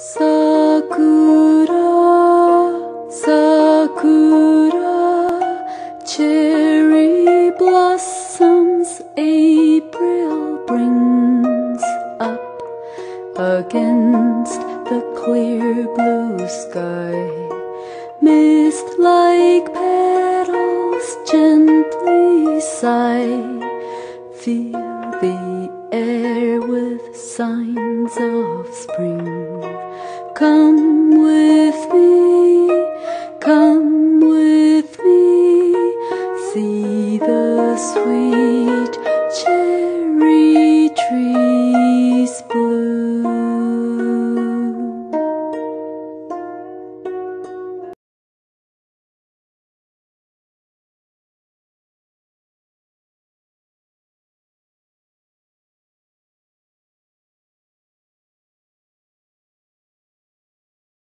Sakura, Sakura, cherry blossoms April brings up against the clear blue sky. Mist like petals gently sigh, fill the air with signs of spring. Come with me, come with me, see the sweet.